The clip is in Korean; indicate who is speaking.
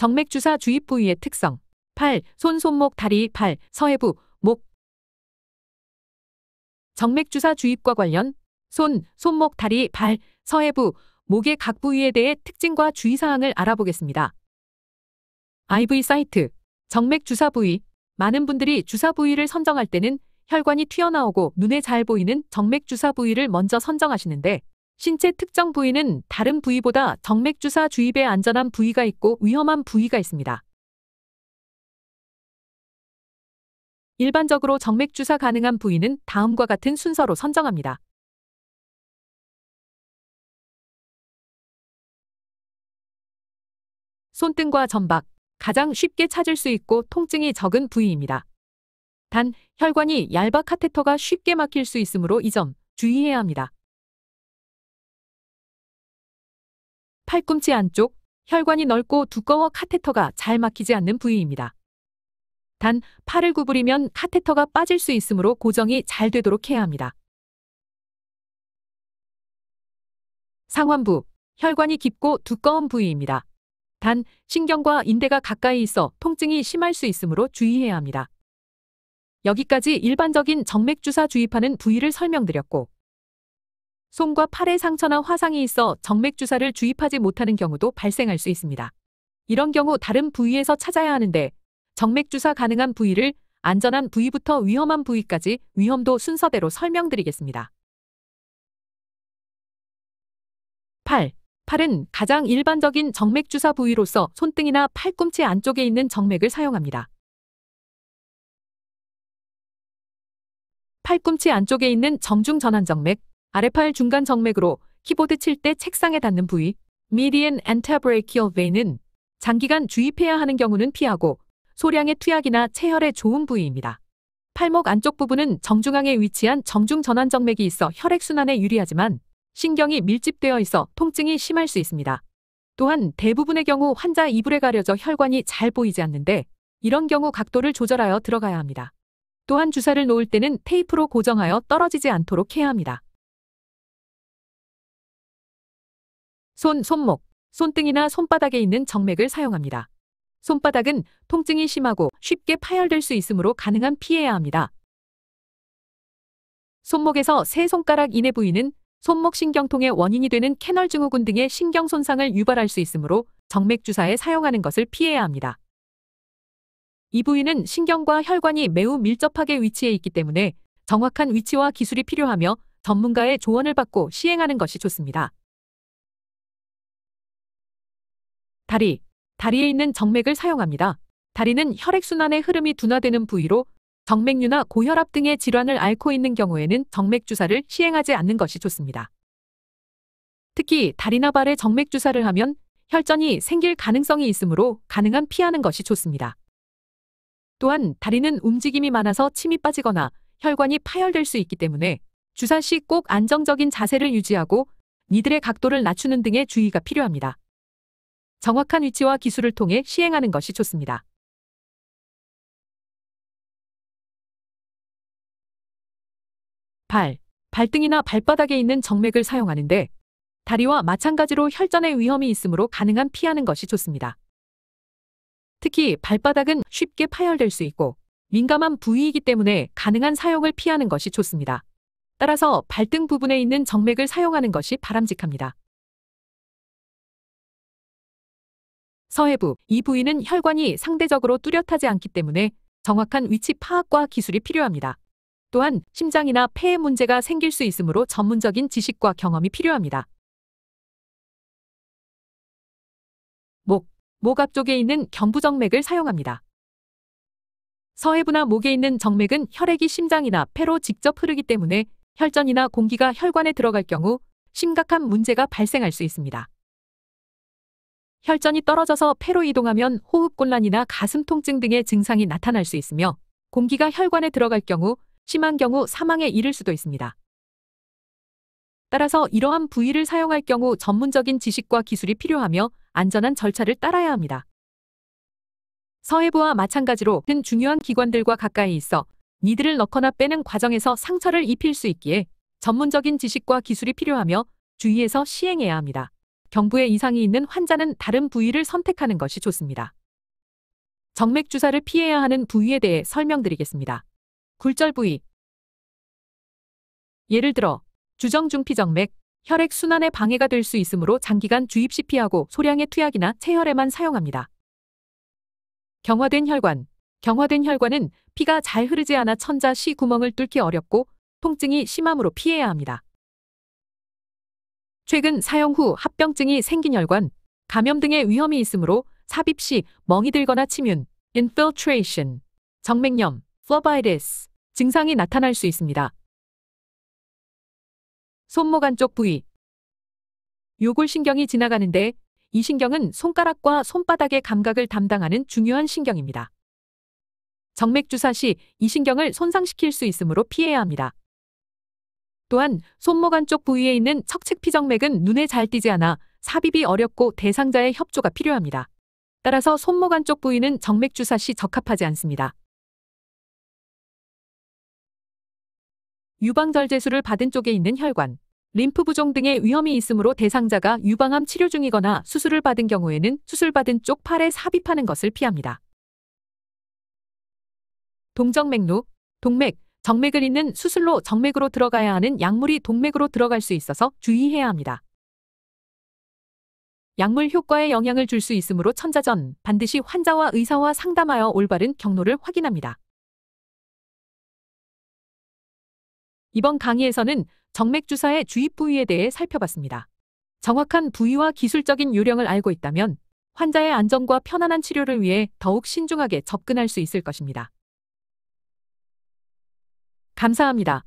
Speaker 1: 정맥주사 주입 부위의 특성. 팔, 손, 손목, 다리, 발, 서해부, 목. 정맥주사 주입과 관련 손, 손목, 다리, 발, 서해부, 목의 각 부위에 대해 특징과 주의사항을 알아보겠습니다. IV 사이트, 정맥 주사 부위. 많은 분들이 주사 부위를 선정할 때는 혈관이 튀어나오고 눈에 잘 보이는 정맥 주사 부위를 먼저 선정하시는데 신체 특정 부위는 다른 부위보다 정맥 주사 주입에 안전한 부위가 있고 위험한 부위가 있습니다. 일반적으로 정맥 주사 가능한 부위는 다음과 같은 순서로 선정합니다. 손등과 전박, 가장 쉽게 찾을 수 있고 통증이 적은 부위입니다. 단, 혈관이 얇아 카테터가 쉽게 막힐 수 있으므로 이 점 주의해야 합니다. 팔꿈치 안쪽, 혈관이 넓고 두꺼워 카테터가 잘 막히지 않는 부위입니다. 단, 팔을 구부리면 카테터가 빠질 수 있으므로 고정이 잘 되도록 해야 합니다. 상완부, 혈관이 깊고 두꺼운 부위입니다. 단, 신경과 인대가 가까이 있어 통증이 심할 수 있으므로 주의해야 합니다. 여기까지 일반적인 정맥주사 주입하는 부위를 설명드렸고, 손과 팔에 상처나 화상이 있어 정맥 주사를 주입하지 못하는 경우도 발생할 수 있습니다. 이런 경우 다른 부위에서 찾아야 하는데, 정맥 주사 가능한 부위를 안전한 부위부터 위험한 부위까지 위험도 순서대로 설명드리겠습니다. 팔. 팔은 가장 일반적인 정맥 주사 부위로서 손등이나 팔꿈치 안쪽에 있는 정맥을 사용합니다. 팔꿈치 안쪽에 있는 정중 전환 정맥, 아래팔 중간 정맥으로 키보드 칠 때 책상에 닿는 부위, median antebrachial vein은 장기간 주입해야 하는 경우는 피하고 소량의 투약이나 체혈에 좋은 부위입니다. 팔목 안쪽 부분은 정중앙에 위치한 정중 전환 정맥이 있어 혈액순환에 유리하지만 신경이 밀집되어 있어 통증이 심할 수 있습니다. 또한 대부분의 경우 환자 이불에 가려져 혈관이 잘 보이지 않는데 이런 경우 각도를 조절하여 들어가야 합니다. 또한 주사를 놓을 때는 테이프로 고정하여 떨어지지 않도록 해야 합니다. 손, 손목, 손등이나 손바닥에 있는 정맥을 사용합니다. 손바닥은 통증이 심하고 쉽게 파열될 수 있으므로 가능한 피해야 합니다. 손목에서 세 손가락 이내 부위는 손목 신경통의 원인이 되는 캐널 증후군 등의 신경 손상을 유발할 수 있으므로 정맥 주사에 사용하는 것을 피해야 합니다. 이 부위는 신경과 혈관이 매우 밀접하게 위치해 있기 때문에 정확한 위치와 기술이 필요하며 전문가의 조언을 받고 시행하는 것이 좋습니다. 다리. 다리에 있는 정맥을 사용합니다. 다리는 혈액순환의 흐름이 둔화되는 부위로 정맥류나 고혈압 등의 질환을 앓고 있는 경우에는 정맥 주사를 시행하지 않는 것이 좋습니다. 특히 다리나 발에 정맥 주사를 하면 혈전이 생길 가능성이 있으므로 가능한 피하는 것이 좋습니다. 또한 다리는 움직임이 많아서 침이 빠지거나 혈관이 파열될 수 있기 때문에 주사 시 꼭 안정적인 자세를 유지하고 니들의 각도를 낮추는 등의 주의가 필요합니다. 정확한 위치와 기술을 통해 시행하는 것이 좋습니다. 발, 발등이나 발바닥에 있는 정맥을 사용하는데 다리와 마찬가지로 혈전의 위험이 있으므로 가능한 피하는 것이 좋습니다. 특히 발바닥은 쉽게 파열될 수 있고 민감한 부위이기 때문에 가능한 사용을 피하는 것이 좋습니다. 따라서 발등 부분에 있는 정맥을 사용하는 것이 바람직합니다. 서해부, 이 부위는 혈관이 상대적으로 뚜렷하지 않기 때문에 정확한 위치 파악과 기술이 필요합니다. 또한 심장이나 폐에 문제가 생길 수 있으므로 전문적인 지식과 경험이 필요합니다. 목, 목 앞쪽에 있는 경부정맥을 사용합니다. 서해부나 목에 있는 정맥은 혈액이 심장이나 폐로 직접 흐르기 때문에 혈전이나 공기가 혈관에 들어갈 경우 심각한 문제가 발생할 수 있습니다. 혈전이 떨어져서 폐로 이동하면 호흡곤란이나 가슴 통증 등의 증상이 나타날 수 있으며 공기가 혈관에 들어갈 경우 심한 경우 사망에 이를 수도 있습니다. 따라서 이러한 부위를 사용할 경우 전문적인 지식과 기술이 필요하며 안전한 절차를 따라야 합니다. 서해부와 마찬가지로 큰 중요한 기관들과 가까이 있어 니들을 넣거나 빼는 과정에서 상처를 입힐 수 있기에 전문적인 지식과 기술이 필요하며 주의해서 시행해야 합니다. 경부에 이상이 있는 환자는 다른 부위를 선택하는 것이 좋습니다. 정맥 주사를 피해야 하는 부위에 대해 설명드리겠습니다. 굴절 부위. 예를 들어 주정중피정맥, 혈액 순환에 방해가 될 수 있으므로 장기간 주입 시 피하고 소량의 투약이나 체혈에만 사용합니다. 경화된 혈관. 경화된 혈관은 피가 잘 흐르지 않아 천자 시 구멍을 뚫기 어렵고 통증이 심함으로 피해야 합니다. 최근 사용 후 합병증이 생긴 혈관, 감염 등의 위험이 있으므로 삽입 시 멍이 들거나 침윤, infiltration, 정맥염, phlebitis 증상이 나타날 수 있습니다. 손목 안쪽 부위 요골신경이 지나가는데 이 신경은 손가락과 손바닥의 감각을 담당하는 중요한 신경입니다. 정맥 주사 시 이 신경을 손상시킬 수 있으므로 피해야 합니다. 또한 손목 안쪽 부위에 있는 척측 피정맥은 눈에 잘 띄지 않아 삽입이 어렵고 대상자의 협조가 필요합니다. 따라서 손목 안쪽 부위는 정맥 주사 시 적합하지 않습니다. 유방절제술을 받은 쪽에 있는 혈관, 림프 부종 등의 위험이 있으므로 대상자가 유방암 치료 중이거나 수술을 받은 경우에는 수술받은 쪽 팔에 삽입하는 것을 피합니다. 동정맥루, 동맥, 정맥을 잇는 수술로 정맥으로 들어가야 하는 약물이 동맥으로 들어갈 수 있어서 주의해야 합니다. 약물 효과에 영향을 줄 수 있으므로 천자 전 반드시 환자와 의사와 상담하여 올바른 경로를 확인합니다. 이번 강의에서는 정맥 주사의 주입 부위에 대해 살펴봤습니다. 정확한 부위와 기술적인 요령을 알고 있다면 환자의 안전과 편안한 치료를 위해 더욱 신중하게 접근할 수 있을 것입니다. 감사합니다.